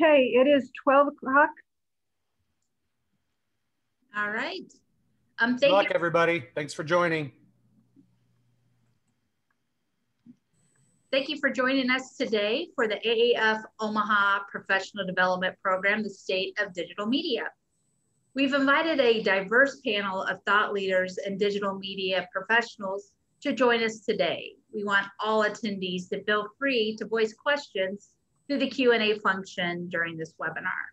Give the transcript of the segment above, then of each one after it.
Okay, it is 12 o'clock. All right. Um, Good luck, you. everybody. Thanks for joining. Thank you for joining us today for the AAF Omaha Professional Development Program, the State of Digital Media. We've invited a diverse panel of thought leaders and digital media professionals to join us today. We want all attendees to feel free to voice questions through the Q&A function during this webinar.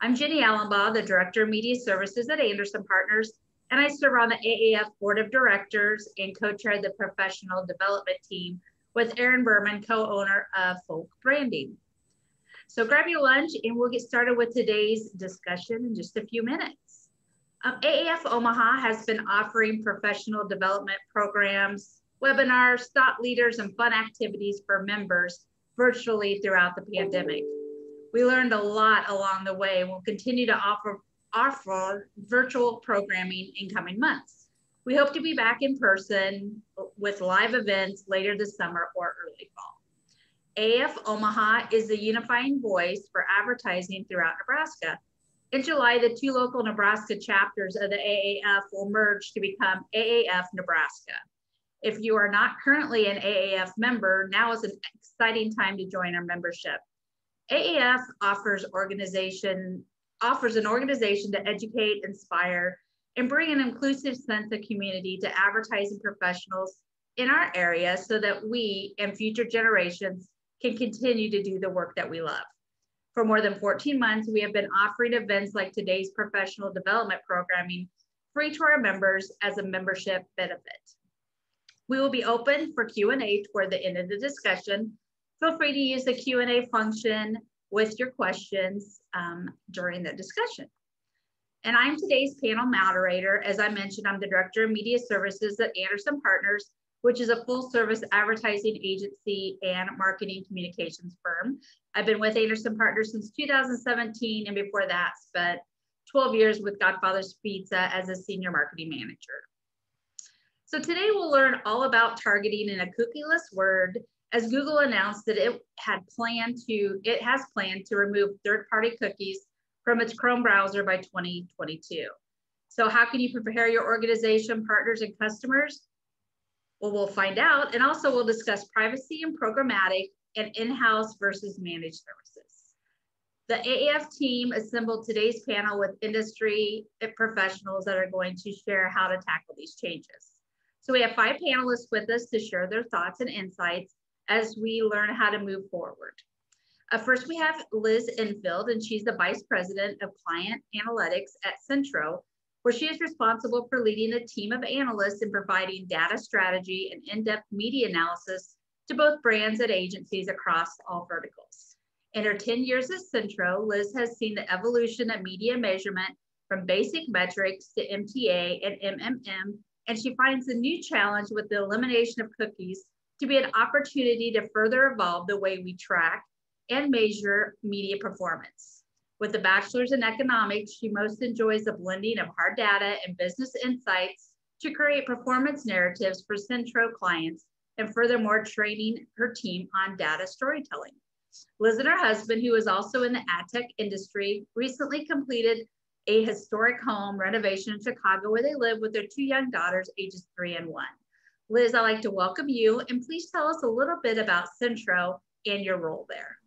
I'm Jenny Allenbaugh, the Director of Media Services at Anderson Partners, and I serve on the AAF Board of Directors and co-chair the professional development team with Aaron Berman, co-owner of Folk Branding. So grab your lunch and we'll get started with today's discussion in just a few minutes. Um, AAF Omaha has been offering professional development programs, webinars, thought leaders, and fun activities for members virtually throughout the pandemic. We learned a lot along the way and will continue to offer, offer virtual programming in coming months. We hope to be back in person with live events later this summer or early fall. AF Omaha is the unifying voice for advertising throughout Nebraska. In July, the two local Nebraska chapters of the AAF will merge to become AAF Nebraska. If you are not currently an AAF member, now is an exciting time to join our membership. AAF offers organization offers an organization to educate, inspire, and bring an inclusive sense of community to advertising professionals in our area so that we and future generations can continue to do the work that we love. For more than 14 months, we have been offering events like today's professional development programming free to our members as a membership benefit. We will be open for Q&A toward the end of the discussion. Feel free to use the Q&A function with your questions um, during the discussion. And I'm today's panel moderator. As I mentioned, I'm the Director of Media Services at Anderson Partners, which is a full service advertising agency and marketing communications firm. I've been with Anderson Partners since 2017 and before that spent 12 years with Godfather's Pizza as a senior marketing manager. So today we'll learn all about targeting in a cookieless word as Google announced that it had planned to, it has planned to remove third-party cookies from its Chrome browser by 2022. So how can you prepare your organization, partners, and customers? Well, we'll find out. And also we'll discuss privacy and programmatic and in-house versus managed services. The AAF team assembled today's panel with industry professionals that are going to share how to tackle these changes. So we have five panelists with us to share their thoughts and insights as we learn how to move forward. Uh, first, we have Liz Enfield, and she's the Vice President of Client Analytics at Centro, where she is responsible for leading a team of analysts and providing data strategy and in-depth media analysis to both brands and agencies across all verticals. In her 10 years at Centro, Liz has seen the evolution of media measurement from basic metrics to MTA and MMM, and she finds the new challenge with the elimination of cookies to be an opportunity to further evolve the way we track and measure media performance. With a bachelor's in economics, she most enjoys the blending of hard data and business insights to create performance narratives for Centro clients and furthermore training her team on data storytelling. Liz and her husband, who is also in the ad tech industry, recently completed a historic home renovation in Chicago where they live with their two young daughters, ages three and one. Liz, I'd like to welcome you and please tell us a little bit about Centro and your role there.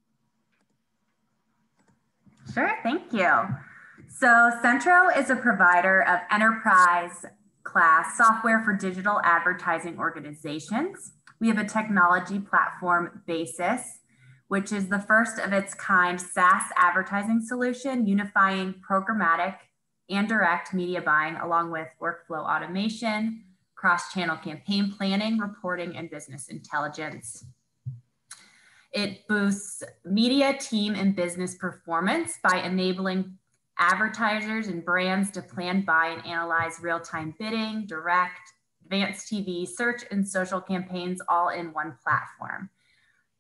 Sure, thank you. So Centro is a provider of enterprise class software for digital advertising organizations. We have a technology platform basis, which is the first of its kind SaaS advertising solution, unifying programmatic and direct media buying along with workflow automation, cross-channel campaign planning, reporting, and business intelligence. It boosts media team and business performance by enabling advertisers and brands to plan, buy, and analyze real-time bidding, direct, advanced TV, search, and social campaigns all in one platform.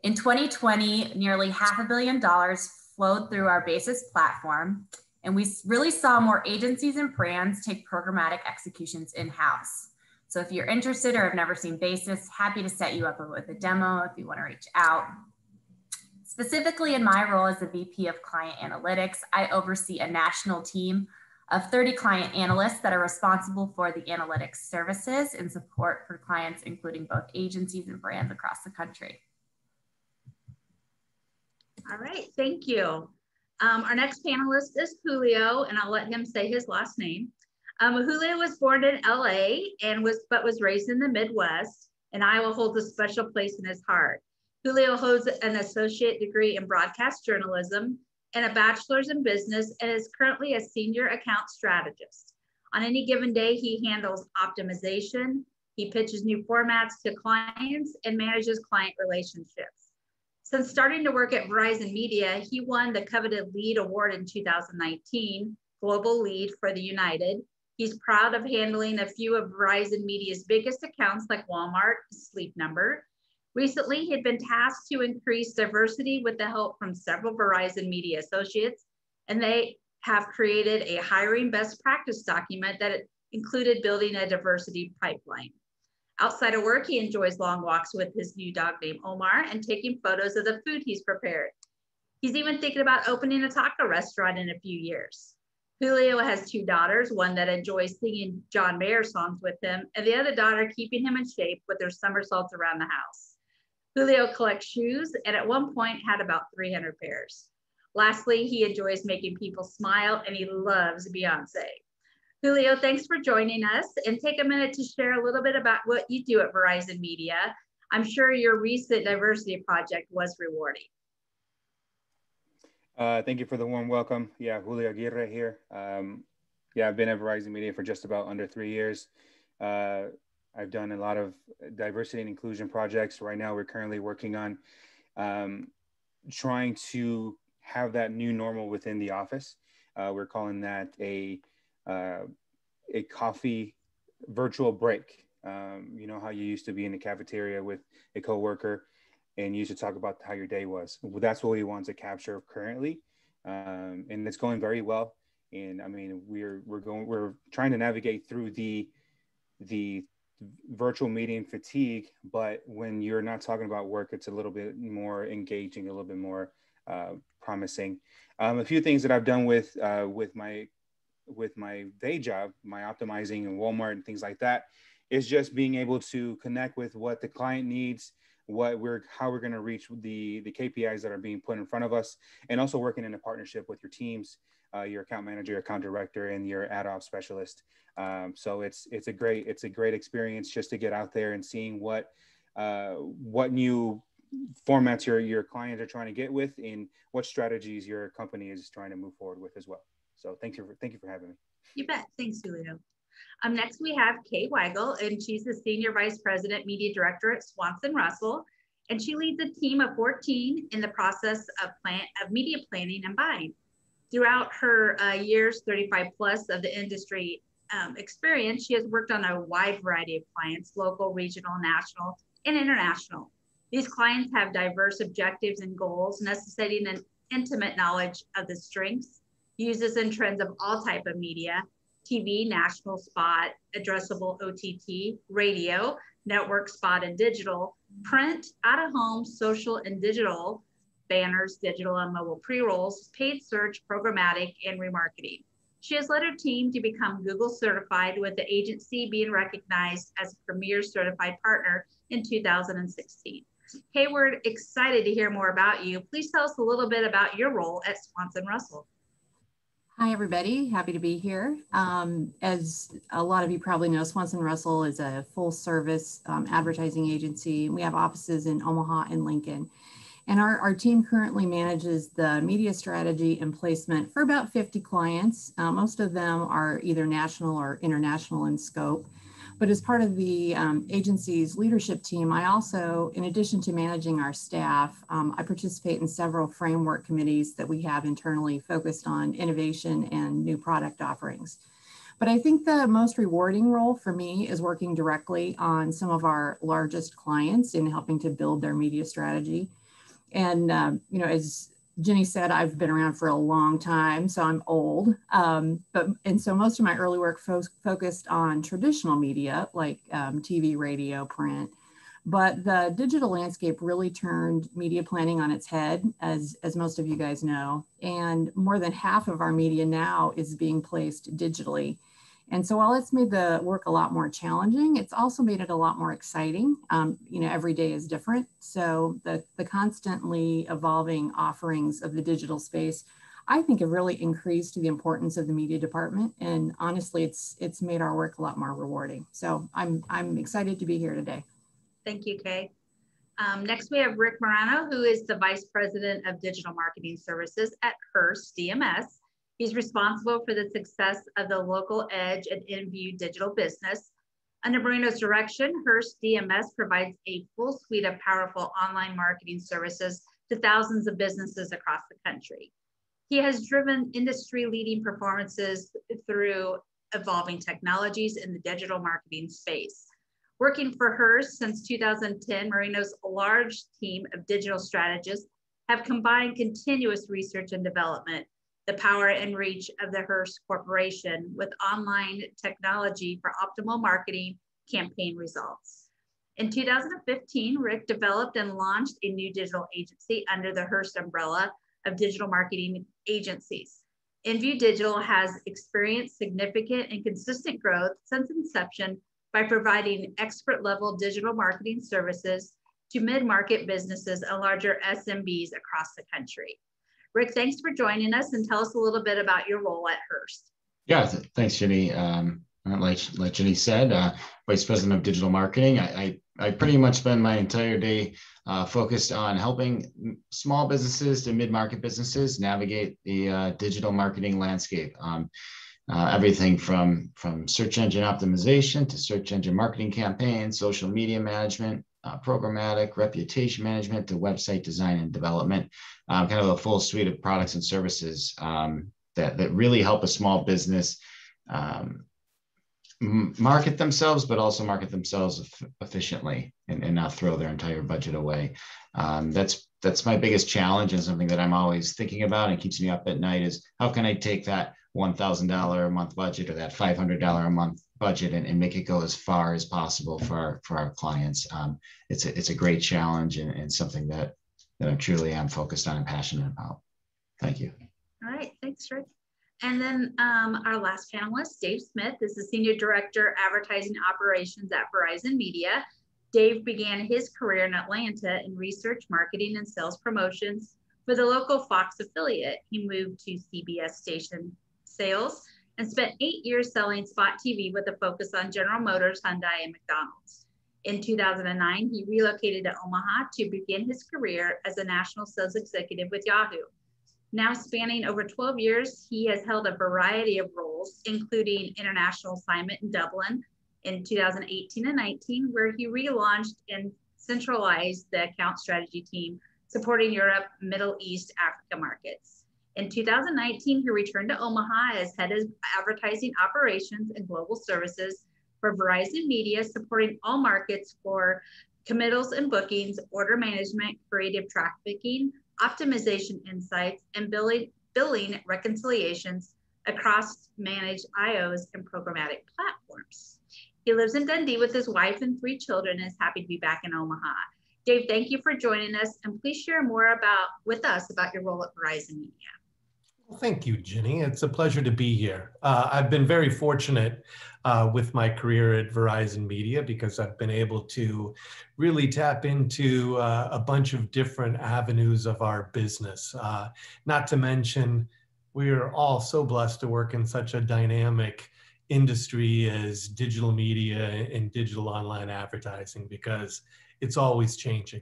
In 2020, nearly half a billion dollars flowed through our Basis platform, and we really saw more agencies and brands take programmatic executions in-house. So if you're interested or have never seen Basis, happy to set you up with a demo if you want to reach out Specifically in my role as the VP of Client Analytics, I oversee a national team of 30 client analysts that are responsible for the analytics services and support for clients, including both agencies and brands across the country. All right, thank you. Um, our next panelist is Julio, and I'll let him say his last name. Um, Julio was born in LA and was but was raised in the Midwest, and Iowa holds a special place in his heart. Julio holds an associate degree in broadcast journalism and a bachelor's in business and is currently a senior account strategist. On any given day, he handles optimization, he pitches new formats to clients, and manages client relationships. Since starting to work at Verizon Media, he won the coveted LEAD Award in 2019, Global Lead for the United. He's proud of handling a few of Verizon Media's biggest accounts like Walmart, Sleep Number, Recently, he had been tasked to increase diversity with the help from several Verizon media associates, and they have created a hiring best practice document that included building a diversity pipeline. Outside of work, he enjoys long walks with his new dog named Omar and taking photos of the food he's prepared. He's even thinking about opening a taco restaurant in a few years. Julio has two daughters, one that enjoys singing John Mayer songs with him, and the other daughter keeping him in shape with their somersaults around the house. Julio collects shoes and at one point had about 300 pairs. Lastly, he enjoys making people smile and he loves Beyonce. Julio, thanks for joining us and take a minute to share a little bit about what you do at Verizon Media. I'm sure your recent diversity project was rewarding. Uh, thank you for the warm welcome. Yeah, Julio Aguirre here. Um, yeah, I've been at Verizon Media for just about under three years. Uh, I've done a lot of diversity and inclusion projects. Right now, we're currently working on um, trying to have that new normal within the office. Uh, we're calling that a a coffee virtual break. Um, you know how you used to be in the cafeteria with a coworker, and you used to talk about how your day was. Well, that's what we want to capture currently, um, and it's going very well. And I mean, we're we're going we're trying to navigate through the the virtual meeting fatigue, but when you're not talking about work, it's a little bit more engaging, a little bit more uh, promising. Um, a few things that I've done with uh, with my with my day job, my optimizing and Walmart and things like that, is just being able to connect with what the client needs, what we're how we're going to reach the the KPIs that are being put in front of us, and also working in a partnership with your teams, uh, your account manager, your account director, and your ad op specialist um, so it's it's a great it's a great experience just to get out there and seeing what uh, what new formats your your clients are trying to get with and what strategies your company is trying to move forward with as well. So thank you for thank you for having me. You bet. Thanks, Julio. Um, next we have Kay Weigel, and she's the Senior Vice President Media Director at Swanson Russell. And she leads a team of 14 in the process of plan of media planning and buying. Throughout her uh, years, 35 plus of the industry, um, experience, she has worked on a wide variety of clients, local, regional, national, and international. These clients have diverse objectives and goals, necessitating an intimate knowledge of the strengths, uses, and trends of all type of media, TV, national spot, addressable OTT, radio, network spot and digital, print, out of home, social and digital, banners, digital and mobile pre-rolls, paid search, programmatic, and remarketing. She has led her team to become Google certified with the agency being recognized as a premier certified partner in 2016. Hey, we're excited to hear more about you. Please tell us a little bit about your role at Swanson Russell. Hi, everybody. Happy to be here. Um, as a lot of you probably know, Swanson Russell is a full service um, advertising agency. We have offices in Omaha and Lincoln. And our, our team currently manages the media strategy and placement for about 50 clients. Uh, most of them are either national or international in scope. But as part of the um, agency's leadership team, I also, in addition to managing our staff, um, I participate in several framework committees that we have internally focused on innovation and new product offerings. But I think the most rewarding role for me is working directly on some of our largest clients in helping to build their media strategy. And, um, you know, as Jenny said, I've been around for a long time, so I'm old. Um, but and so most of my early work fo- focused on traditional media like um, TV, radio, print. But the digital landscape really turned media planning on its head, as, as most of you guys know. And more than half of our media now is being placed digitally. And so while it's made the work a lot more challenging, it's also made it a lot more exciting. Um, you know, every day is different. So the, the constantly evolving offerings of the digital space, I think have really increased the importance of the media department. And honestly, it's it's made our work a lot more rewarding. So I'm I'm excited to be here today. Thank you, Kay. Um, next, we have Rick Morano, who is the Vice President of Digital Marketing Services at Hearst DMS. He's responsible for the success of the LocalEdge and InView digital business. Under Marino's direction, Hearst DMS provides a full suite of powerful online marketing services to thousands of businesses across the country. He has driven industry leading performances through evolving technologies in the digital marketing space. Working for Hearst since 2010, Marino's large team of digital strategists have combined continuous research and development the power and reach of the Hearst Corporation with online technology for optimal marketing campaign results. In 2015, Rick developed and launched a new digital agency under the Hearst umbrella of digital marketing agencies. InView Digital has experienced significant and consistent growth since inception by providing expert level digital marketing services to mid-market businesses and larger SMBs across the country. Rick, thanks for joining us and tell us a little bit about your role at Hearst. Yeah, th- thanks, Jenny. Um, like, like Jenny said, uh, Vice President of Digital Marketing. I, I, I, pretty much spend my entire day uh, focused on helping small businesses to mid-market businesses navigate the uh, digital marketing landscape. Um, uh, everything from, from search engine optimization to search engine marketing campaigns, social media management, uh, programmatic, reputation management to website design and development, um, kind of a full suite of products and services um, that, that really help a small business um, market themselves, but also market themselves efficiently and, and, not throw their entire budget away. Um, that's that's my biggest challenge and something that I'm always thinking about and keeps me up at night is how can I take that $1,000 a month budget or that $500 a month budget and, and make it go as far as possible for our, for our clients. Um, it's, a, it's a great challenge and, and something that, that I truly am focused on and passionate about. Thank you. All right, thanks, Rick. And then um, our last panelist, Dave Smith, is the Senior Director Advertising Operations at Verizon Media. Dave began his career in Atlanta in research, marketing, and sales promotions for the local Fox affiliate. He moved to CBS station sales and spent eight years selling spot TV with a focus on General Motors, Hyundai, and McDonald's. In 2009, he relocated to Omaha to begin his career as a national sales executive with Yahoo. Now spanning over 12 years, he has held a variety of roles, including international assignment in Dublin in 2018 and 19, where he relaunched and centralized the account strategy team supporting Europe, Middle East, Africa markets. In 2019, he returned to Omaha as head of advertising operations and global services for Verizon Media, supporting all markets for committals and bookings, order management, creative trafficking, optimization insights, and billing, billing reconciliations across managed IOs and programmatic platforms. He lives in Dundee with his wife and three children and is happy to be back in Omaha. Dave, thank you for joining us and please share more about with us about your role at Verizon Media. Well, thank you, Jenny. It's a pleasure to be here. Uh, I've been very fortunate uh, with my career at Verizon Media because I've been able to really tap into uh, a bunch of different avenues of our business. Uh, not to mention, we are all so blessed to work in such a dynamic industry as digital media and digital online advertising because it's always changing.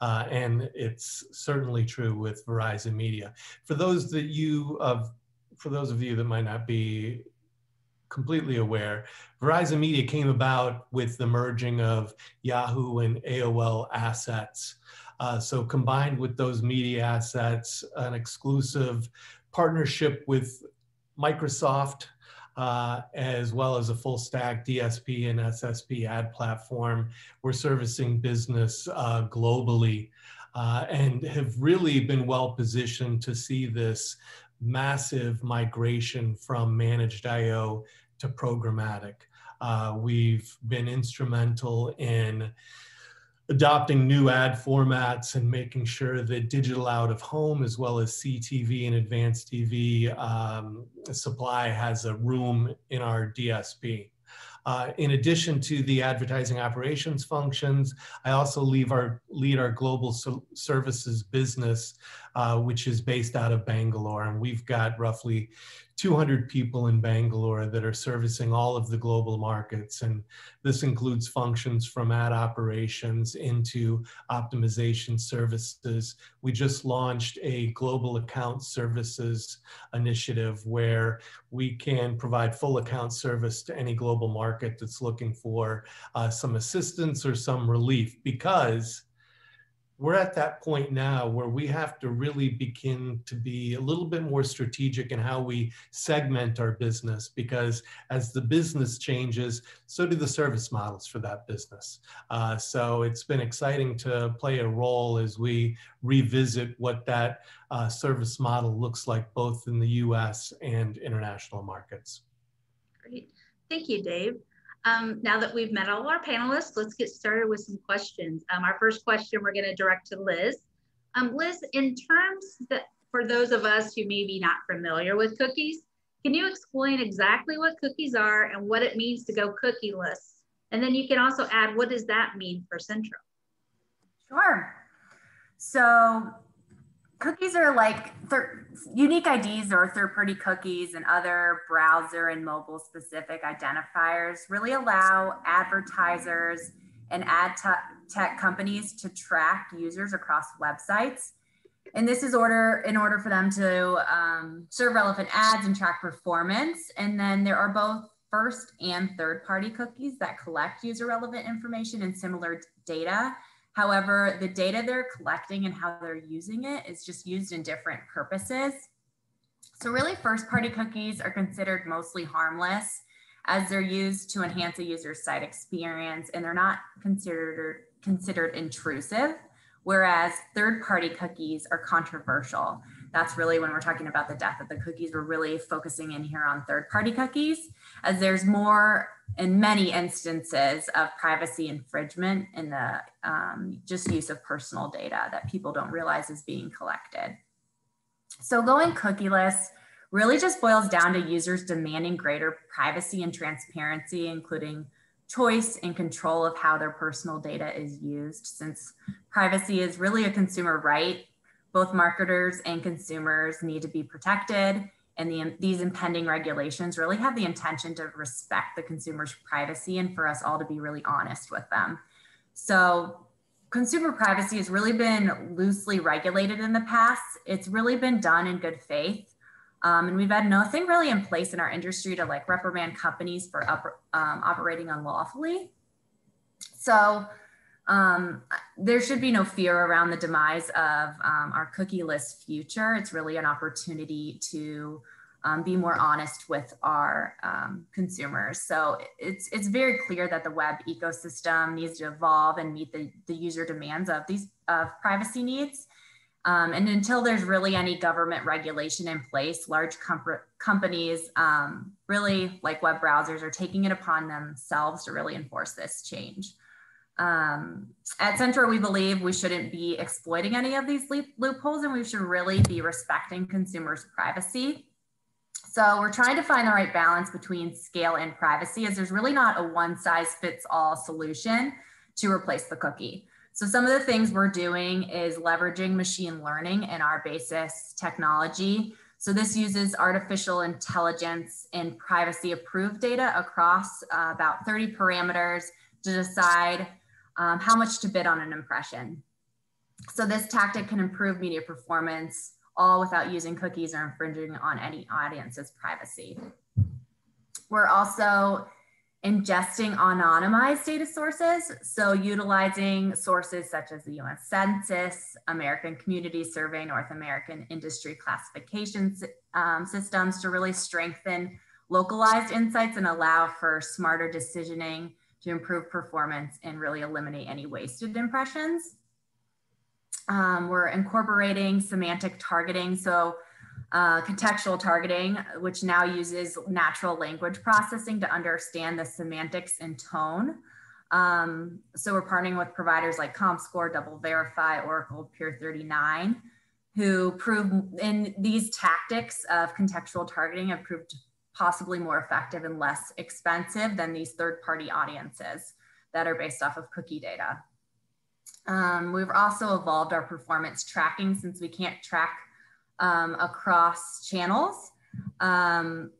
Uh, and it's certainly true with Verizon Media. For those that you of, for those of you that might not be completely aware, Verizon Media came about with the merging of Yahoo and AOL assets. Uh, so combined with those media assets, an exclusive partnership with Microsoft uh, as well as a full stack DSP and SSP ad platform. We're servicing business uh, globally uh, and have really been well positioned to see this massive migration from managed IO to programmatic. Uh, we've been instrumental in adopting new ad formats and making sure that digital out of home as well as CTV and advanced TV um, supply has a room in our DSP. Uh, in addition to the advertising operations functions, I also lead our, lead our global so services business, uh, which is based out of Bangalore. And we've got roughly 200 people in Bangalore that are servicing all of the global markets. And this includes functions from ad operations into optimization services. We just launched a global account services initiative where we can provide full account service to any global market that's looking for uh, some assistance or some relief because we're at that point now where we have to really begin to be a little bit more strategic in how we segment our business because as the business changes, so do the service models for that business. Uh, so it's been exciting to play a role as we revisit what that uh, service model looks like both in the US and international markets. Great. Thank you, Dave. Um, now that we've met all our panelists, let's get started with some questions. Um, our first question we're going to direct to Liz. Um, Liz, in terms that for those of us who may be not familiar with cookies, can you explain exactly what cookies are and what it means to go cookieless? And then you can also add, what does that mean for Centro? Sure. So cookies are like unique IDs or third party cookies and other browser and mobile specific identifiers really allow advertisers and ad tech companies to track users across websites. And this is order in order for them to um, serve relevant ads and track performance. And then there are both first and third party cookies that collect user relevant information and similar data However, the data they're collecting and how they're using it is just used in different purposes. So really first party cookies are considered mostly harmless as they're used to enhance a user's site experience and they're not considered considered intrusive, whereas third party cookies are controversial that's really when we're talking about the death of the cookies, we're really focusing in here on third party cookies, as there's more in many instances of privacy infringement in the um, just use of personal data that people don't realize is being collected. So going cookieless really just boils down to users demanding greater privacy and transparency, including choice and control of how their personal data is used since privacy is really a consumer right both marketers and consumers need to be protected and the, these impending regulations really have the intention to respect the consumer's privacy and for us all to be really honest with them. So consumer privacy has really been loosely regulated in the past. It's really been done in good faith. Um, and we've had nothing really in place in our industry to like reprimand companies for up, um, operating unlawfully. So um, there should be no fear around the demise of um, our cookieless future. It's really an opportunity to um, be more honest with our um, consumers. So it's it's very clear that the web ecosystem needs to evolve and meet the, the user demands of these of privacy needs. Um, and until there's really any government regulation in place, large com companies, um, really like web browsers, are taking it upon themselves to really enforce this change. Um, at Centro, we believe we shouldn't be exploiting any of these loopholes and we should really be respecting consumers' privacy. So we're trying to find the right balance between scale and privacy as there's really not a one size fits all solution to replace the cookie. So some of the things we're doing is leveraging machine learning in our Basis technology. So this uses artificial intelligence and privacy approved data across uh, about 30 parameters to decide um, how much to bid on an impression. So this tactic can improve media performance all without using cookies or infringing on any audience's privacy. We're also ingesting anonymized data sources. So utilizing sources such as the US Census, American Community Survey, North American Industry Classification um, Systems to really strengthen localized insights and allow for smarter decisioning to improve performance and really eliminate any wasted impressions. Um, we're incorporating semantic targeting. So uh, contextual targeting, which now uses natural language processing to understand the semantics and tone Um, so we're partnering with providers like ComScore, DoubleVerify, Oracle, Peer39, who prove in these tactics of contextual targeting have proved possibly more effective and less expensive than these third party audiences that are based off of cookie data. Um, we've also evolved our performance tracking since we can't track um, across channels. Um,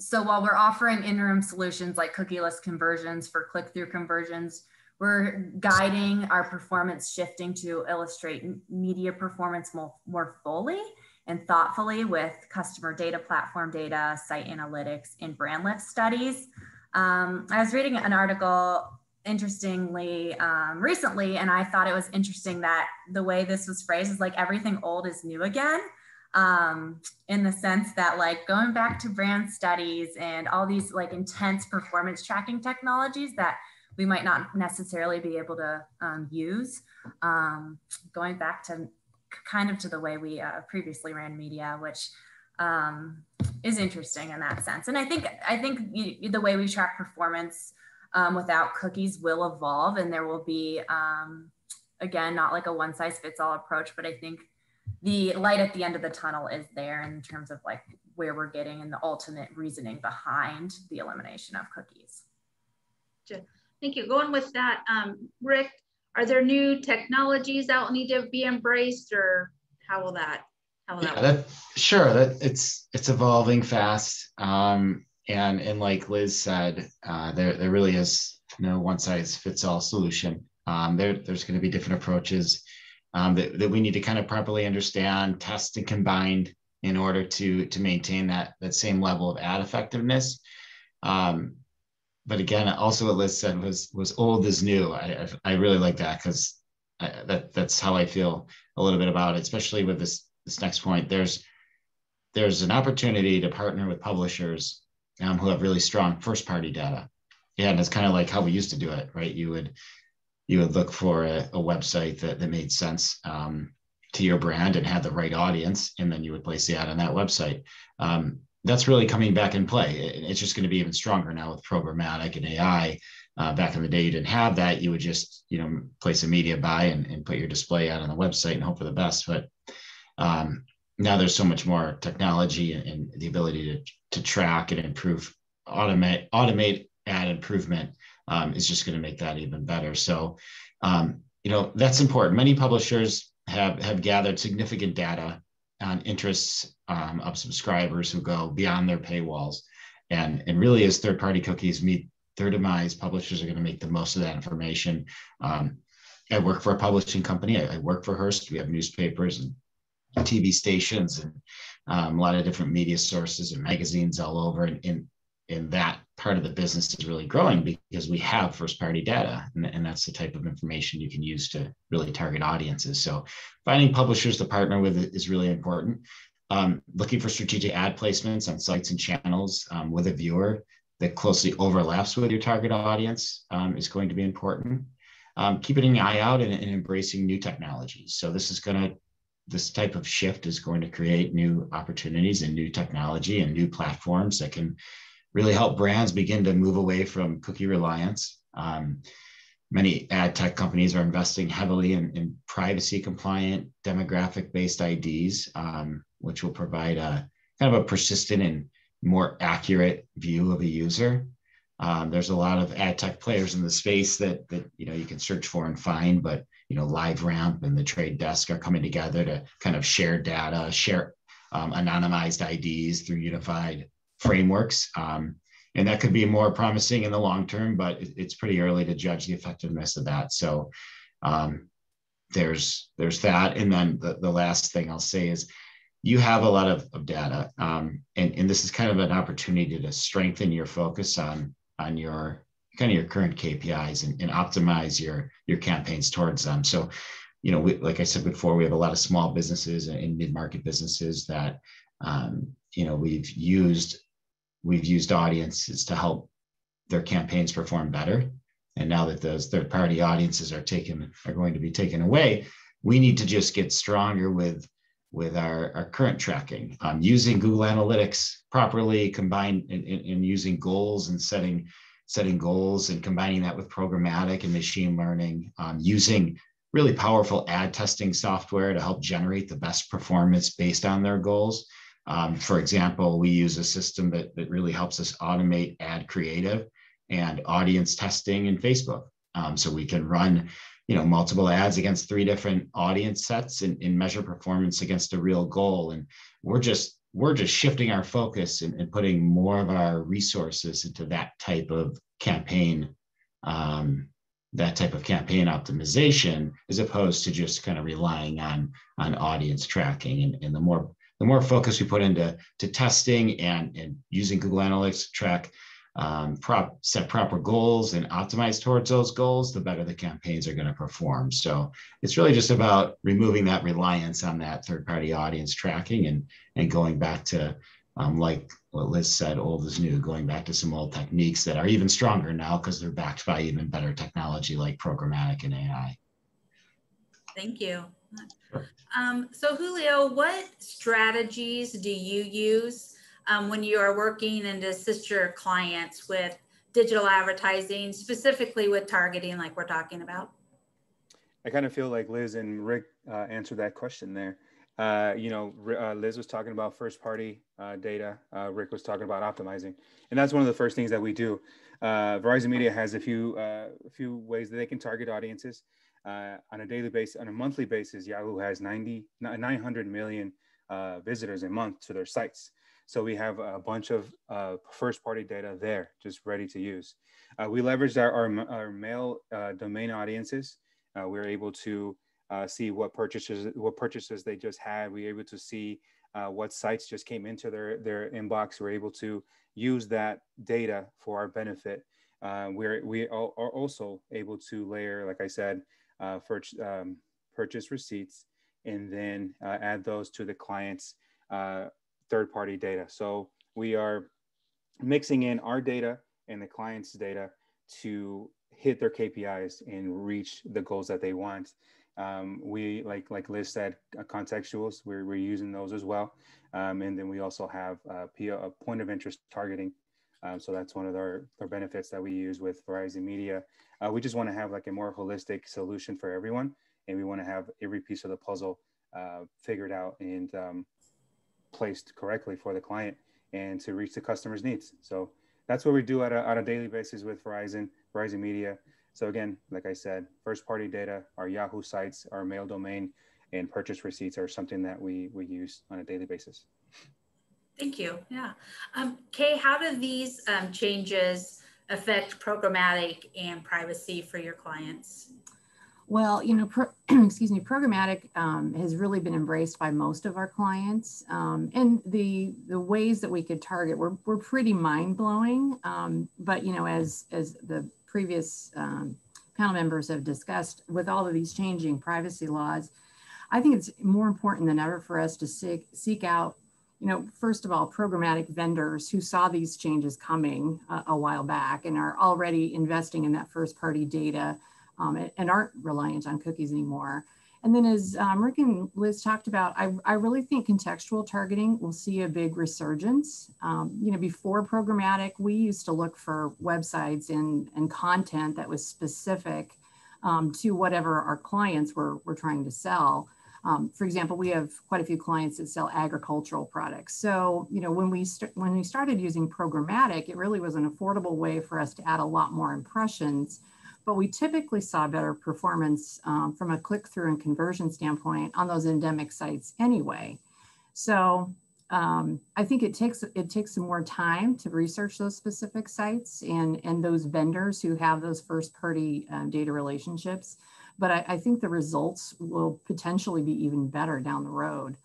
so while we're offering interim solutions like cookieless conversions for click-through conversions, we're guiding our performance shifting to illustrate media performance more, more fully and thoughtfully with customer data platform data, site analytics, and brand lift studies. Um, I was reading an article interestingly um, recently, and I thought it was interesting that the way this was phrased is like everything old is new again. Um, in the sense that like going back to brand studies and all these like intense performance tracking technologies that we might not necessarily be able to um, use. Um, going back to kind of to the way we uh, previously ran media, which um, is interesting in that sense. And I think I think you, the way we track performance um, without cookies will evolve, and there will be um, again not like a one size fits all approach, but I think the light at the end of the tunnel is there in terms of like where we're getting and the ultimate reasoning behind the elimination of cookies. Thank you. Going with that, um, Rick, are there new technologies that will need to be embraced or how will that how will yeah, that, that sure that it's it's evolving fast. Um, and and like liz said uh, there there really is no one size fits all solution. Um, there there's going to be different approaches um, that, that we need to kind of properly understand test and combine in order to to maintain that that same level of ad effectiveness. Um, but again, also what Liz said was was old is new. I I, really like that because that that's how I feel a little bit about it, especially with this this next point. There's there's an opportunity to partner with publishers um, who have really strong first party data. Yeah, and it's kind of like how we used to do it, right? You would you would look for a, a website that, that made sense um, to your brand and had the right audience, and then you would place the ad on that website. Um, that's really coming back in play. It's just going to be even stronger now with programmatic and AI. Uh, back in the day, you didn't have that. You would just, you know, place a media buy and, and put your display out on the website and hope for the best. But um, now there's so much more technology and, and, the ability to, to track and improve, automate, automate ad improvement um, is just going to make that even better. So, um, you know, that's important. Many publishers have have gathered significant data on interests um, of subscribers who go beyond their paywalls. And, and really, as third party cookies meet their demise, publishers are going to make the most of that information. Um, I work for a publishing company. I, I, work for Hearst. We have newspapers and TV stations and um, a lot of different media sources and magazines all over. And, and and that part of the business is really growing because we have first party data and, and, that's the type of information you can use to really target audiences. So finding publishers to partner with is really important. Um, looking for strategic ad placements on sites and channels um, with a viewer that closely overlaps with your target audience um, is going to be important. Um, keeping an eye out and, and embracing new technologies. So this is going to this type of shift is going to create new opportunities and new technology and new platforms that can really help brands begin to move away from cookie reliance. Um, many ad tech companies are investing heavily in, in privacy compliant demographic based IDs, um, which will provide a kind of a persistent and more accurate view of a user. Um, there's a lot of ad tech players in the space that that you know you can search for and find, but you know LiveRamp and the Trade Desk are coming together to kind of share data, share um, anonymized IDs through unified frameworks. Um, and that could be more promising in the long term, but it's pretty early to judge the effectiveness of that. So um, there's there's that. And then the, the last thing I'll say is you have a lot of, of data. Um, and, and this is kind of an opportunity to strengthen your focus on on your kind of your current KPIs and, and optimize your your campaigns towards them. So you know, we, like I said before, we have a lot of small businesses and mid-market businesses that, um, you know, we've used we've used audiences to help their campaigns perform better. And now that those third party audiences are taken, are going to be taken away, we need to just get stronger with, with our, our current tracking, um, using Google Analytics properly combined and, using goals and setting setting goals and combining that with programmatic and machine learning, um, using really powerful ad testing software to help generate the best performance based on their goals. Um, for example, we use a system that, that really helps us automate ad creative and audience testing in Facebook. Um, so we can run you know multiple ads against three different audience sets and, and measure performance against a real goal and we're just we're just shifting our focus and, and putting more of our resources into that type of campaign um, that type of campaign optimization as opposed to just kind of relying on on audience tracking and, and the more the more focus we put into to testing and and using google analytics to track um, prop, set proper goals and optimize towards those goals, the better the campaigns are going to perform. So it's really just about removing that reliance on that third party audience tracking and, and going back to, um, like what Liz said, old is new, going back to some old techniques that are even stronger now because they're backed by even better technology like programmatic and AI. Thank you. Um, so Julio, what strategies do you use um, when you are working and assist your clients with digital advertising, specifically with targeting, like we're talking about? I kind of feel like Liz and Rick uh, answered that question there. Uh, you know, uh, Liz was talking about first party uh, data. Uh, Rick was talking about optimizing. And that's one of the first things that we do. Uh, Verizon Media has a few, a few ways that they can target audiences on a daily basis, on a monthly basis. Yahoo has 90, 900 million visitors a month to their sites. So we have a bunch of uh, first party data there, just ready to use. Uh, we leveraged our, our, our mail uh, domain audiences. Uh, we were able to uh, see what purchases, what purchases they just had. We were able to see uh, what sites just came into their, their inbox. We we're able to use that data for our benefit. we're, we are also able to layer, like I said, for um, purchase receipts and then add those to the client's third party data. So we are mixing in our data and the client's data to hit their KPIs and reach the goals that they want. Um, we like like Liz said, uh, contextuals. We're, we're using those as well, um, and then we also have uh, a point of interest targeting. Um, so that's one of our, our benefits that we use with Verizon Media. Uh, we just want to have like a more holistic solution for everyone, and we want to have every piece of the puzzle uh, figured out and um, placed correctly for the client and to reach the customer's needs. So that's what we do at a, on a daily basis with Verizon, Verizon Media. So again, like I said, first party data, our Yahoo sites, our mail domain, and purchase receipts are something that we, we use on a daily basis. Thank you. Yeah. Um, Kay, how do these um, changes affect programmatic and privacy for your clients? Well, you know, pro, excuse me, programmatic um, has really been embraced by most of our clients, um, and the the ways that we could target were were pretty mind blowing. Um, but you know, as as the previous um, panel members have discussed, with all of these changing privacy laws, I think it's more important than ever for us to seek seek out. You know, first of all, programmatic vendors who saw these changes coming uh, a while back and are already investing in that first party data um, and aren't reliant on cookies anymore. And then as um, Rick and Liz talked about, I, I really think contextual targeting will see a big resurgence. Um, you know, before programmatic, we used to look for websites and, and content that was specific um, to whatever our clients were, were trying to sell. Um, for example, we have quite a few clients that sell agricultural products. So, you know, when we when we started using programmatic, it really was an affordable way for us to add a lot more impressions but we typically saw better performance um, from a click-through and conversion standpoint on those endemic sites anyway. So um, I think it takes it takes some more time to research those specific sites and and those vendors who have those first party uh, data relationships. But I, I, think the results will potentially be even better down the road.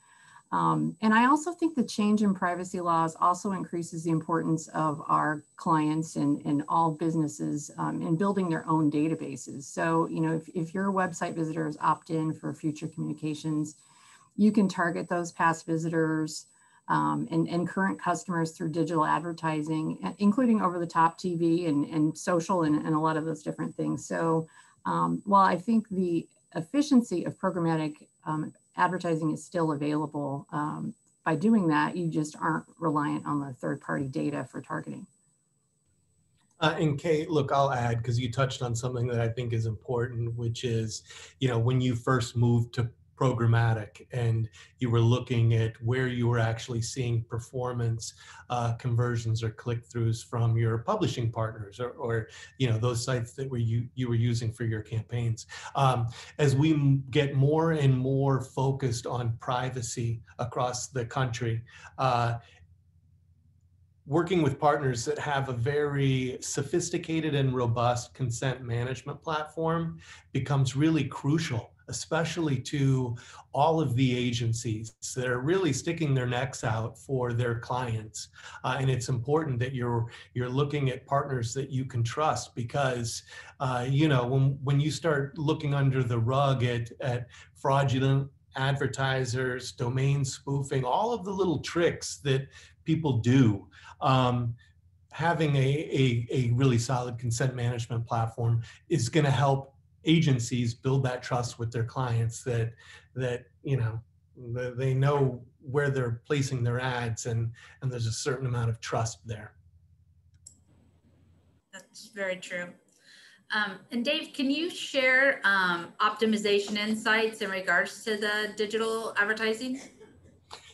Um, and I also think the change in privacy laws also increases the importance of our clients and, and all businesses um, in building their own databases. So, you know, if, if your website visitors opt in for future communications, you can target those past visitors um, and, and current customers through digital advertising, including over the top TV and, and social and, and a lot of those different things. So um, while I think the efficiency of programmatic um, advertising is still available. Um, by doing that, you just aren't reliant on the third party data for targeting. Uh, and Kate, look, I'll add because you touched on something that I think is important, which is, you know, when you first moved to programmatic and you were looking at where you were actually seeing performance uh, conversions or click-throughs from your publishing partners or, or, you know those sites that were you you were using for your campaigns. Um, as we get more and more focused on privacy across the country uh, working with partners that have a very sophisticated and robust consent management platform becomes really crucial especially to all of the agencies that are really sticking their necks out for their clients. Uh, and it's important that you're you're looking at partners that you can trust because uh, you know when when you start looking under the rug at at fraudulent advertisers, domain spoofing, all of the little tricks that people do. Um, having a, a, a really solid consent management platform is going to help agencies build that trust with their clients that that you know they know where they're placing their ads and and there's a certain amount of trust there. That's very true. Um, and dave can you share um, optimization insights in regards to the digital advertising?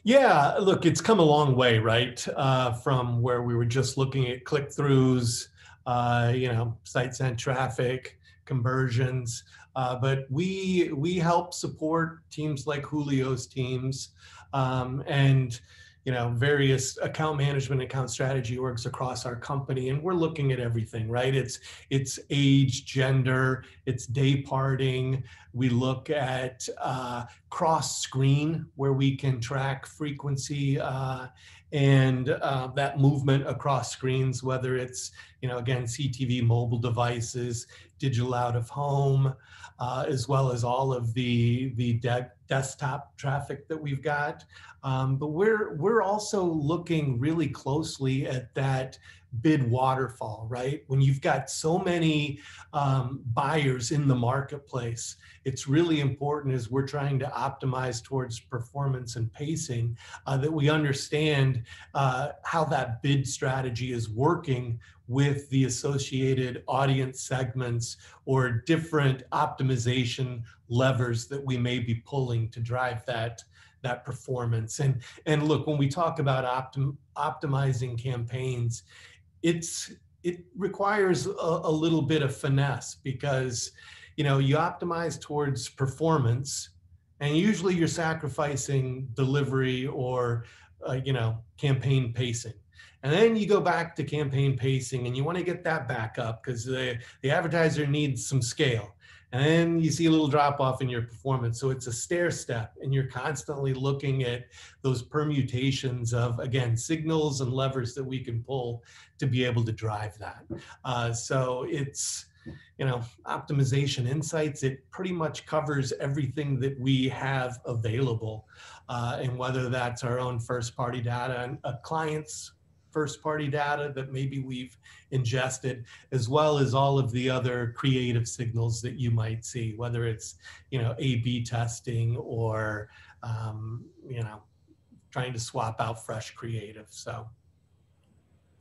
Yeah look it's come a long way right uh, from where we were just looking at click-throughs uh, you know site sent traffic conversions. Uh, but we we help support teams like Julio's teams um, and you know various account management account strategy orgs across our company and we're looking at everything right it's it's age gender it's day parting we look at uh, cross screen where we can track frequency uh, and uh, that movement across screens whether it's you know again ctv mobile devices digital out of home, uh, as well as all of the the de- desktop traffic that we've got. Um, but we're we're also looking really closely at that bid waterfall, right? When you've got so many um, buyers in the marketplace, it's really important as we're trying to optimize towards performance and pacing uh, that we understand uh, how that bid strategy is working with the associated audience segments or different optimization levers that we may be pulling to drive that that performance and and look when we talk about optim, optimizing campaigns it's it requires a, a little bit of finesse because you know you optimize towards performance and usually you're sacrificing delivery or uh, you know campaign pacing and then you go back to campaign pacing and you want to get that back up because the, the advertiser needs some scale. And then you see a little drop off in your performance. So it's a stair step, and you're constantly looking at those permutations of, again, signals and levers that we can pull to be able to drive that. Uh, so it's, you know, optimization insights, it pretty much covers everything that we have available. Uh, and whether that's our own first party data and a client's first party data that maybe we've ingested, as well as all of the other creative signals that you might see, whether it's, you know, A-B testing or, um, you know, trying to swap out fresh creative. So.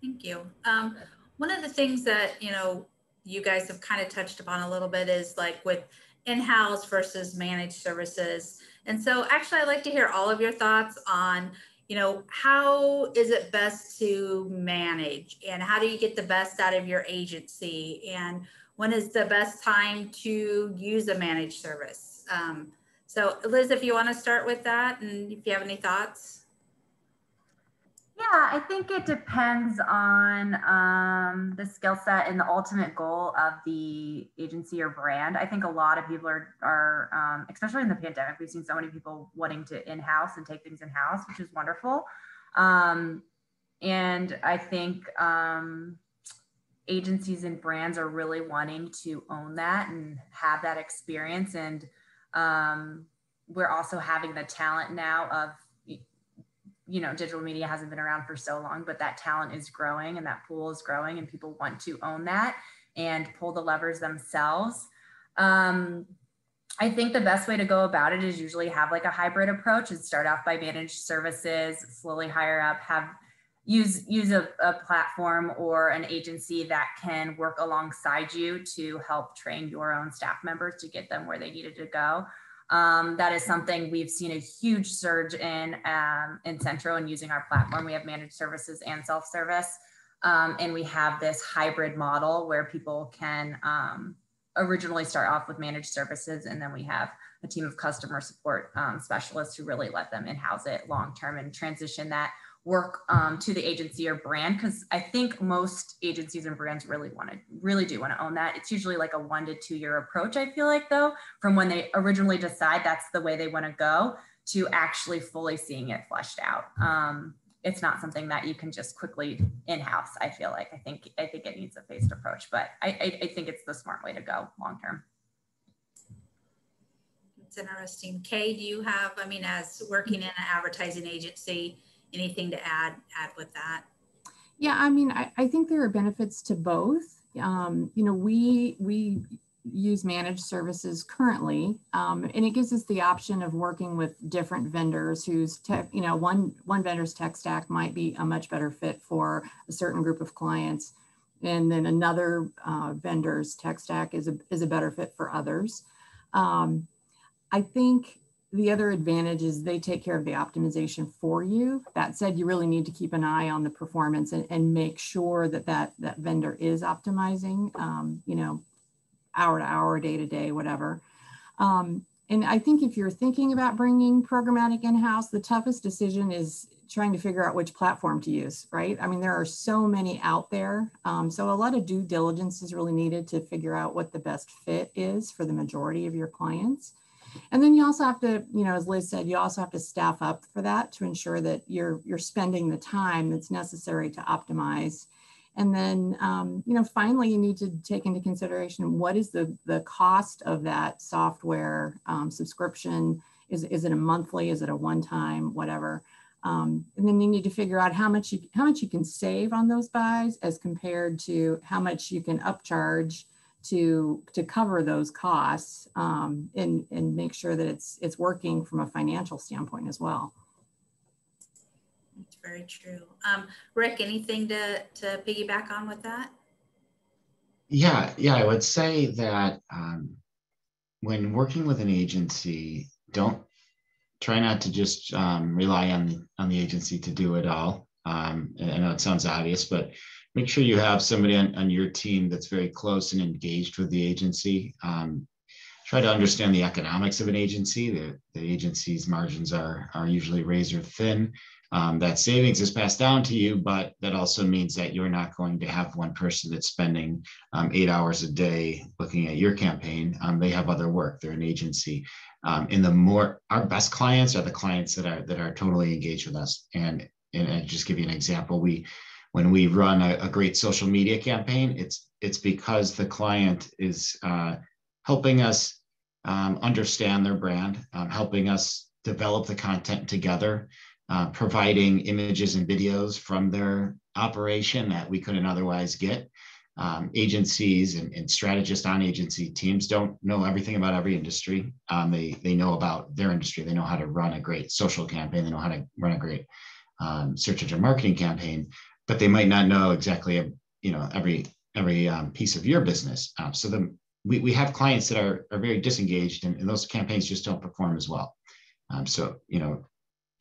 Thank you. Um, one of the things that, you know, you guys have kind of touched upon a little bit is like with in-house versus managed services. And so actually I'd like to hear all of your thoughts on, you know, how is it best to manage and how do you get the best out of your agency and when is the best time to use a managed service? Um, so Liz, if you want to start with that and if you have any thoughts. Yeah, I think it depends on um, the skill set and the ultimate goal of the agency or brand. I think a lot of people are, are um, especially in the pandemic, we've seen so many people wanting to in house and take things in house, which is wonderful. Um, and I think um, agencies and brands are really wanting to own that and have that experience. And um, we're also having the talent now of you know, digital media hasn't been around for so long, but that talent is growing and that pool is growing, and people want to own that and pull the levers themselves. Um, I think the best way to go about it is usually have like a hybrid approach and start off by managed services, slowly hire up, have use use a, a platform or an agency that can work alongside you to help train your own staff members to get them where they needed to go. Um, that is something we've seen a huge surge in um, in Centro and using our platform. We have managed services and self-service, um, and we have this hybrid model where people can um, originally start off with managed services, and then we have a team of customer support um, specialists who really let them in-house it long term and transition that work um, to the agency or brand because I think most agencies and brands really want to really do want to own that. It's usually like a one to two year approach. I feel like though, from when they originally decide that's the way they want to go to actually fully seeing it fleshed out. Um, it's not something that you can just quickly in-house. I feel like I think I think it needs a phased approach, but I, I, I think it's the smart way to go long term. It's interesting. Kay, do you have? I mean, as working in an advertising agency anything to add add with that? Yeah, I mean, I, I think there are benefits to both. Um, you know, we we use managed services currently, um, and it gives us the option of working with different vendors whose tech, you know, one one vendor's tech stack might be a much better fit for a certain group of clients, and then another uh, vendor's tech stack is a is a better fit for others. Um, I think the other advantage is they take care of the optimization for you. That said, you really need to keep an eye on the performance and, and make sure that, that that vendor is optimizing, um, you know, hour to hour, day to day, whatever. Um, and I think if you're thinking about bringing programmatic in-house, the toughest decision is trying to figure out which platform to use, right? I mean, there are so many out there. Um, so a lot of due diligence is really needed to figure out what the best fit is for the majority of your clients. And then you also have to, you know, as Liz said, you also have to staff up for that to ensure that you're you're spending the time that's necessary to optimize. And then, um, you know, finally, you need to take into consideration what is the the cost of that software um, subscription. Is is it a monthly? Is it a one time? Whatever. Um, and then you need to figure out how much you how much you can save on those buys as compared to how much you can upcharge to to cover those costs um, and and make sure that it's it's working from a financial standpoint as well. That's very true. Um, Rick, anything to to piggyback on with that? Yeah, yeah, I would say that um, when working with an agency, don't try not to just um, rely on the on the agency to do it all. Um, I know it sounds obvious, but make sure you have somebody on, on your team that's very close and engaged with the agency. Um, try to understand the economics of an agency. The, the agency's margins are, are usually razor thin. Um, that savings is passed down to you, but that also means that you're not going to have one person that's spending um, eight hours a day looking at your campaign. Um, they have other work. They're an agency. Um, and the more our best clients are the clients that are that are totally engaged with us. And and, and just give you an example, we when we run a, a, great social media campaign, it's it's because the client is uh, helping us um, understand their brand, um, helping us develop the content together, uh, providing images and videos from their operation that we couldn't otherwise get. Um, agencies and, and, strategists on agency teams don't know everything about every industry. Um, they they know about their industry. They know how to run a great social campaign. They know how to run a great um, search engine marketing campaign but they might not know exactly you know every every um, piece of your business. Um, so the we, we have clients that are, are very disengaged and, and those campaigns just don't perform as well. Um, so you know,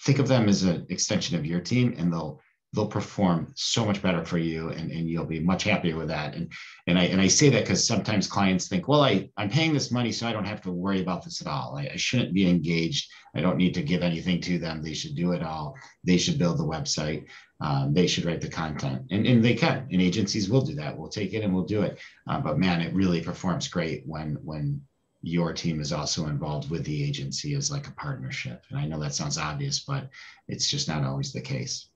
think of them as an extension of your team, and they'll they'll perform so much better for you and, and you'll be much happier with that. And and I and I say that because sometimes clients think, well, I, I'm paying this money, so I don't have to worry about this at all. I, I shouldn't be engaged. I don't need to give anything to them. They should do it all. They should build the website. Um, they should write the content. And, and they can. And agencies will do that. We'll take it and we'll do it. Uh, but man, it really performs great when when your team is also involved with the agency as like a partnership. And I know that sounds obvious, but it's just not always the case.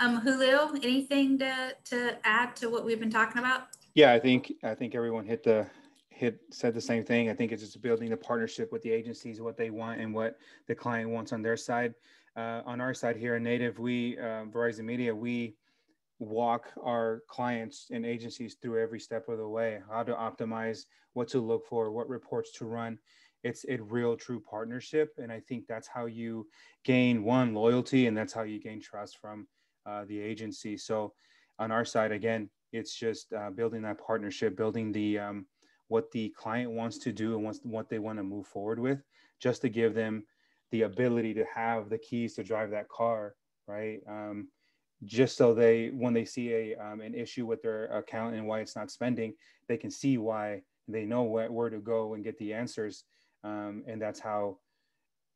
Um, Julio, anything to, to add to what we've been talking about? Yeah, I think I think everyone hit the hit said the same thing. I think it's just building a partnership with the agencies, what they want and what the client wants on their side. Uh, on our side here in Native, we uh, Verizon Media, we walk our clients and agencies through every step of the way, how to optimize, what to look for, what reports to run, it's a real true partnership and i think that's how you gain one loyalty and that's how you gain trust from uh, the agency. So on our side again it's just uh, building that partnership building the um, what the client wants to do and wants, what they want to move forward with just to give them the ability to have the keys to drive that car right? Um, just so they when they see a um, an issue with their account and why it's not spending they can see why. They know where, where to go and get the answers. Um, and that's how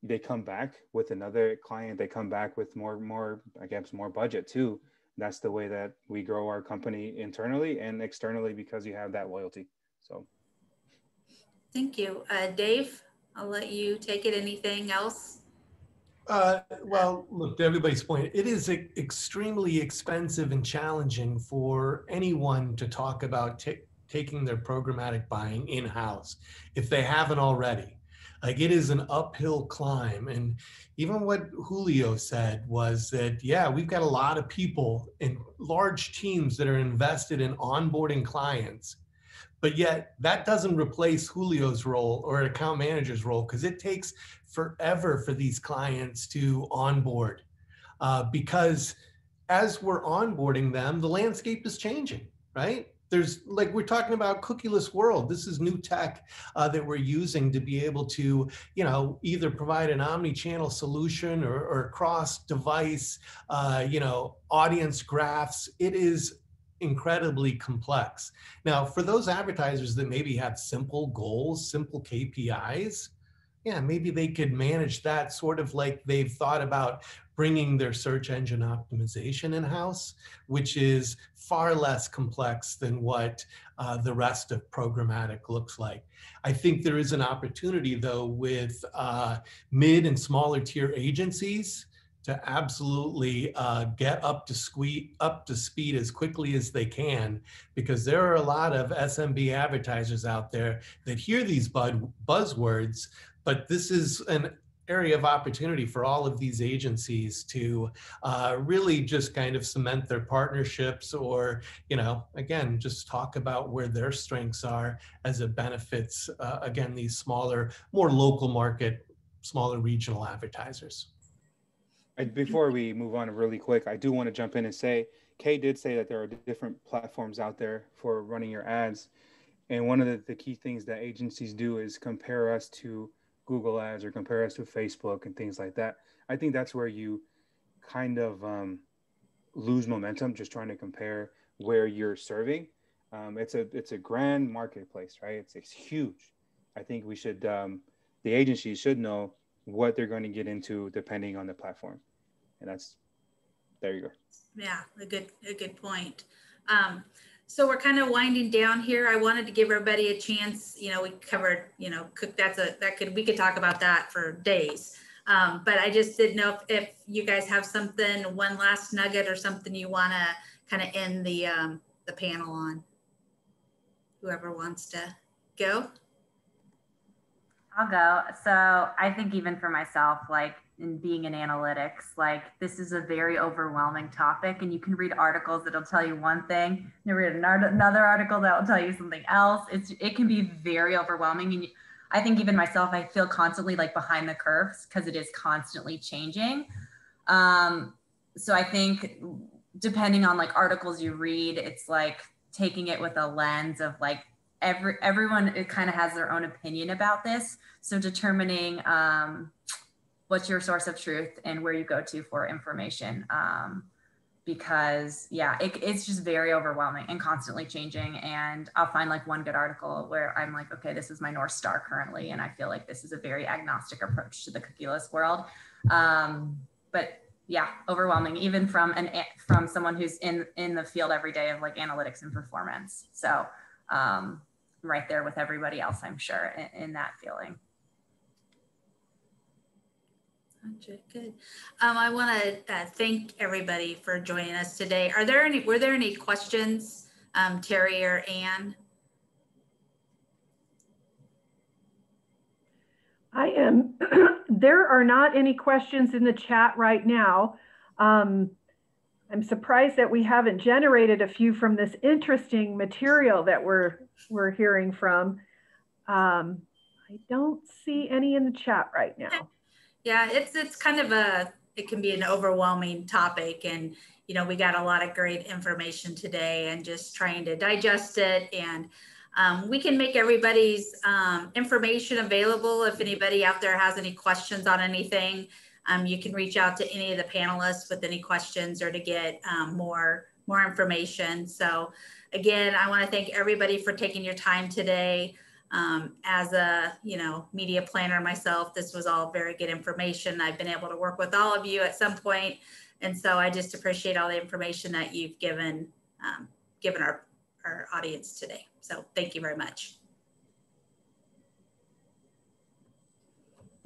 they come back with another client. They come back with more more i guess more budget too. That's the way that we grow our company internally and externally because you have that loyalty. So. Thank you. Uh, dave i'll let you take it anything else uh, well, look, to everybody's point, it is extremely expensive and challenging for anyone to talk about taking their programmatic buying in house if they haven't already. Like it is an uphill climb. And even what Julio said was that, yeah, we've got a lot of people and large teams that are invested in onboarding clients. But yet, that doesn't replace Julio's role or an account manager's role because it takes forever for these clients to onboard. Uh, because as we're onboarding them, the landscape is changing, right? there's like we're talking about cookieless world this is new tech uh, that we're using to be able to you know either provide an omni-channel solution or, or cross device uh, you know audience graphs it is incredibly complex now for those advertisers that maybe have simple goals simple kpis yeah, maybe they could manage that sort of like they've thought about bringing their search engine optimization in house, which is far less complex than what uh, the rest of programmatic looks like. I think there is an opportunity, though, with uh, mid and smaller tier agencies to absolutely uh, get up to sque- up to speed as quickly as they can, because there are a lot of SMB advertisers out there that hear these bud- buzzwords, but this is an area of opportunity for all of these agencies to uh, really just kind of cement their partnerships or you know again just talk about where their strengths are as it benefits uh, again these smaller more local market smaller regional advertisers before we move on really quick i do want to jump in and say kay did say that there are different platforms out there for running your ads and one of the, the key things that agencies do is compare us to Google Ads or compare us to Facebook and things like that. I think that's where you kind of um, lose momentum just trying to compare where you're serving. Um, it's a it's a grand marketplace, right? It's it's huge. I think we should um, the agencies should know what they're going to get into depending on the platform, and that's there you go. Yeah, a good a good point. Um, so we're kind of winding down here. I wanted to give everybody a chance. You know, we covered, you know, cook. That's a that could we could talk about that for days. Um, but I just didn't know if, if you guys have something, one last nugget or something you want to kind of end the um, the panel on. Whoever wants to go. I'll go. So I think even for myself, like in being in analytics, like this is a very overwhelming topic, and you can read articles that'll tell you one thing, and read another article that will tell you something else. It's it can be very overwhelming, and I think even myself, I feel constantly like behind the curves because it is constantly changing. Um, so I think depending on like articles you read, it's like taking it with a lens of like every everyone kind of has their own opinion about this so determining um, what's your source of truth and where you go to for information? Um, because yeah it, it's just very overwhelming and constantly changing. And i'll find like one good article where i'm like okay this is my north star currently. And i feel like this is a very agnostic approach to the cookieless world. Um, but yeah overwhelming even from an from someone who's in in the field every day of like analytics and performance. So um, right there with everybody else, I'm sure, in, in that feeling. Good. Um, I want to uh, thank everybody for joining us today. Are there any, were there any questions, um, Terry or Anne? I am, there are not any questions in the chat right now. Um, I'm surprised that we haven't generated a few from this interesting material that we're we're hearing from. Um, I don't see any in the chat right now. Yeah, it's it's kind of a it can be an overwhelming topic and you know we got a lot of great information today and just trying to digest it and um, we can make everybody's um, information available. If anybody out there has any questions on anything um, you can reach out to any of the panelists with any questions or to get um, more more information. So again i want to thank everybody for taking your time today um, as a you know media planner myself this was all very good information i've been able to work with all of you at some point and so i just appreciate all the information that you've given um, given our, our audience today so thank you very much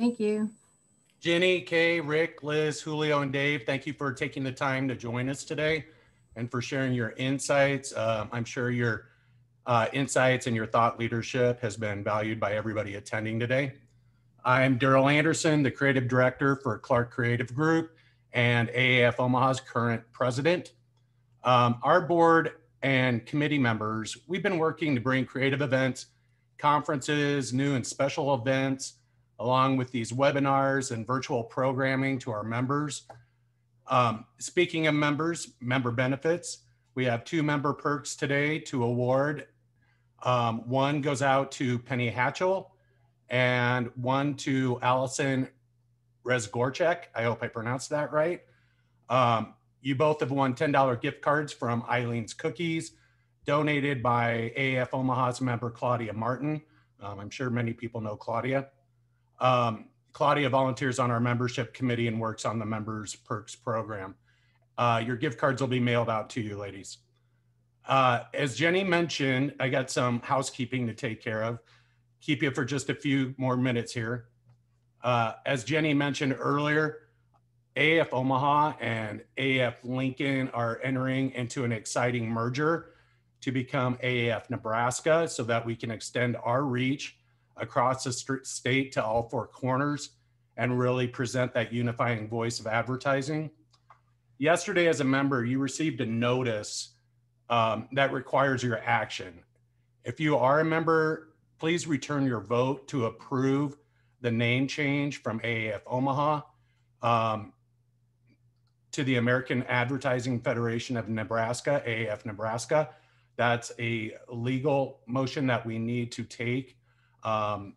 Thank you. Jenny, Kay, Rick, Liz, Julio, and Dave, thank you for taking the time to join us today and for sharing your insights. Um, I'm sure your uh, insights and your thought leadership has been valued by everybody attending today. I'm Daryl Anderson, the creative director for Clark Creative Group and AAF Omaha's current president. Um, our board and committee members, we've been working to bring creative events, conferences, new and special events, along with these webinars and virtual programming to our members. Um, speaking of members, member benefits, we have two member perks today to award. Um, one goes out to Penny Hatchell and one to Allison Resgorchek. I hope I pronounced that right. Um, you both have won $10 gift cards from Eileen's Cookies, donated by AF Omaha's member Claudia Martin. Um, I'm sure many people know Claudia. Um, Claudia volunteers on our membership committee and works on the members perks program. Uh, your gift cards will be mailed out to you, ladies. Uh, as Jenny mentioned, I got some housekeeping to take care of. Keep you for just a few more minutes here. Uh, as Jenny mentioned earlier, AF Omaha and AF Lincoln are entering into an exciting merger to become AAF Nebraska so that we can extend our reach across the state to all four corners and really present that unifying voice of advertising. Yesterday, as a member, you received a notice um, that requires your action. If you are a member, please return your vote to approve the name change from AAF Omaha um, to the American Advertising Federation of Nebraska, AAF Nebraska. That's a legal motion that we need to take um,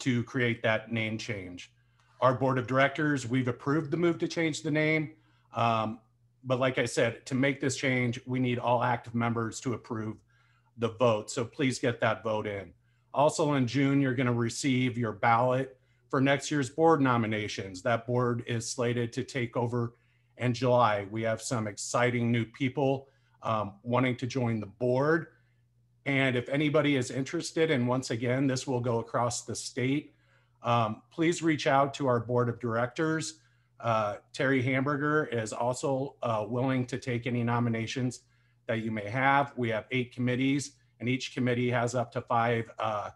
to create that name change. Our board of directors, we've approved the move to change the name. Um, but like I said, to make this change, we need all active members to approve the vote. So please get that vote in. Also in June, you're gonna receive your ballot for next year's board nominations. That board is slated to take over in July. We have some exciting new people um, wanting to join the board. And if anybody is interested, and once again, this will go across the state, um, please reach out to our board of directors. Uh, Terry Hamburger is also uh, willing to take any nominations that you may have. We have eight committees, and each committee has up to five uh,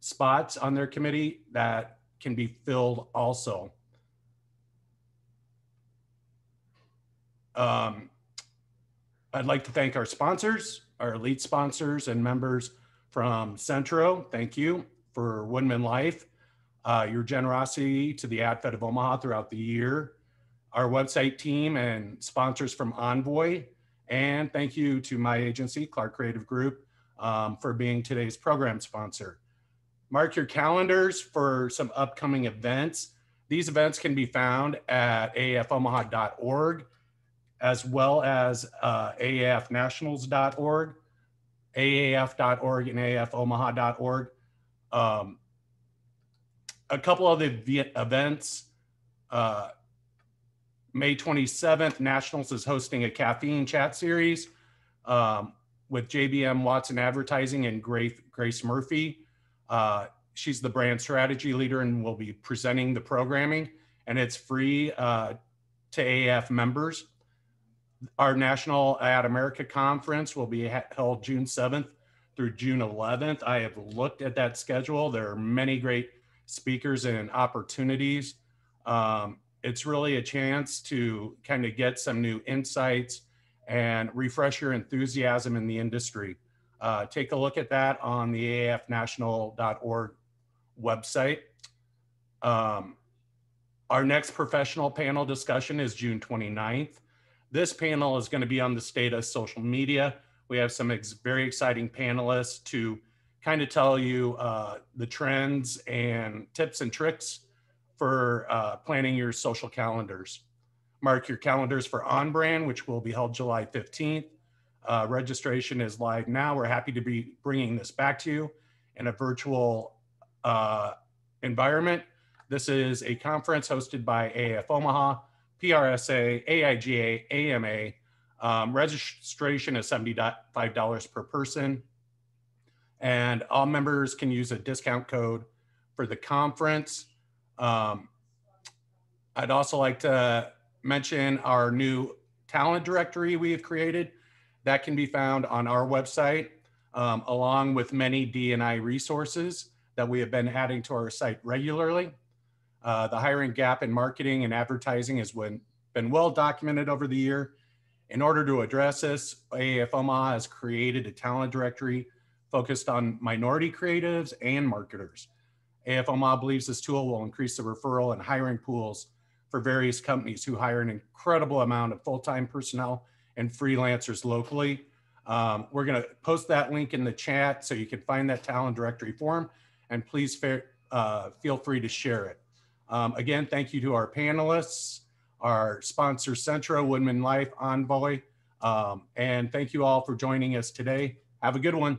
spots on their committee that can be filled also. Um, I'd like to thank our sponsors our elite sponsors and members from Centro. Thank you for WoodmenLife, uh, your generosity to the AdFed of Omaha throughout the year, our website team and sponsors from Envoy, and thank you to my agency, Clark Creative Group, um, for being today's program sponsor. Mark your calendars for some upcoming events. These events can be found at afomaha.org as well as uh, aafnationals.org, aaf.org, and afomaha.org. Um, a couple of the events. Uh, May 27th, Nationals is hosting a caffeine chat series um, with IBM Watson Advertising and Grace, Grace Murphy. Uh, she's the brand strategy leader and will be presenting the programming, and it's free uh, to AF members. Our National ADMERICA Conference will be held June 7th through June 11th. I have looked at that schedule. There are many great speakers and opportunities. Um, it's really a chance to kind of get some new insights and refresh your enthusiasm in the industry. Uh, take a look at that on the aafnational.org website. Um, our next professional panel discussion is June 29th. This panel is going to be on the state of social media. We have some ex very exciting panelists to kind of tell you uh, the trends and tips and tricks for uh, planning your social calendars. Mark your calendars for On Brand, which will be held July 15th. Uh, registration is live now. We're happy to be bringing this back to you in a virtual uh, environment. This is a conference hosted by AF Omaha, PRSA, AIGA, AMA. Um, registration is $75 per person. And all members can use a discount code for the conference. Um, I'd also like to mention our new talent directory we have created. That can be found on our website, um, along with many DNI resources that we have been adding to our site regularly. Uh, the hiring gap in marketing and advertising has been, been well documented over the year. In order to address this, AAF has created a talent directory focused on minority creatives and marketers. AF Omaha believes this tool will increase the referral and hiring pools for various companies who hire an incredible amount of full-time personnel and freelancers locally. Um, we're going to post that link in the chat so you can find that talent directory form and please uh, feel free to share it. Um, again, thank you to our panelists, our sponsor Centro, WoodmenLife, Envoy, um, and thank you all for joining us today. Have a good one.